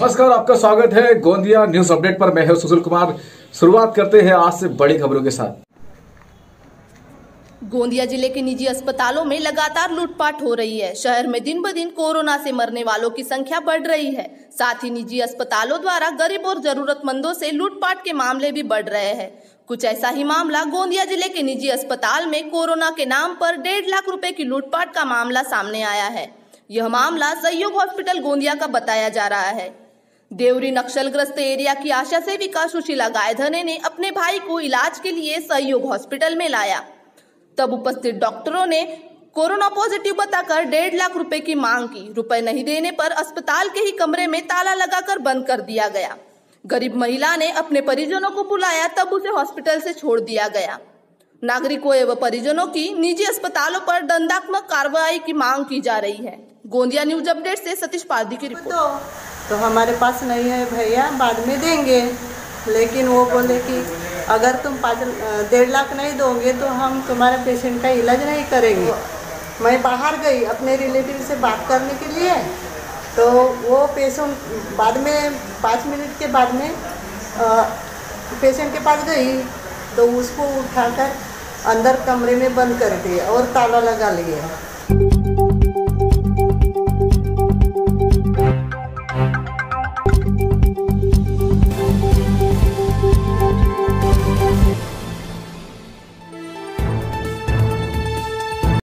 नमस्कार, आपका स्वागत है गोंदिया न्यूज़ अपडेट पर। मैं हूँ सुशील कुमार। शुरुआत करते हैं आज से बड़ी खबरों के साथ। गोंदिया ज़िले के निजी अस्पतालों में लगातार लूटपाट हो रही है। शहर में दिन ब दिन कोरोना से मरने वालों की संख्या बढ़ रही है। साथ ही निजी अस्पतालों द्वारा गरीब और जरूरतमंदों से लूटपाट के मामले भी बढ़ रहे हैं। कुछ ऐसा ही मामला गोंदिया ज़िले के निजी अस्पताल में कोरोना के नाम पर डेढ़ लाख रुपए की लूटपाट का मामला सामने आया है। यह मामला सहयोग हॉस्पिटल गोंदिया का बताया जा रहा है। देवरी नक्सलग्रस्त एरिया की आशा से सेविका सुशीला गायधने ने अपने भाई को इलाज के लिए सहयोग हॉस्पिटल में लाया। तब उपस्थित डॉक्टरों ने कोरोना पॉजिटिव बताकर डेढ़ लाख रुपए की मांग की। रुपए नहीं देने पर अस्पताल के ही कमरे में ताला लगाकर बंद कर दिया गया। गरीब महिला ने अपने परिजनों को बुलाया, तब उसे हॉस्पिटल से छोड़ दिया गया। नागरिकों एवं परिजनों की निजी अस्पतालों पर दंडात्मक कार्रवाई की मांग की जा रही है। गोंदिया न्यूज़ अपडेट से सतीश पारदी की रिपोर्ट। तो तो हमारे पास नहीं है भैया, बाद में देंगे। लेकिन वो बोले कि अगर तुम पाँच, डेढ़ लाख नहीं दोगे तो हम तुम्हारे पेशेंट का इलाज नहीं करेंगे। मैं बाहर गई अपने रिलेटिव से बात करने के लिए तो वो पेशेंट बाद में, पाँच मिनट के बाद में पेशेंट के पास गई तो उसको उठाकर अंदर कमरे में बंद कर दिया और ताला लगा लिया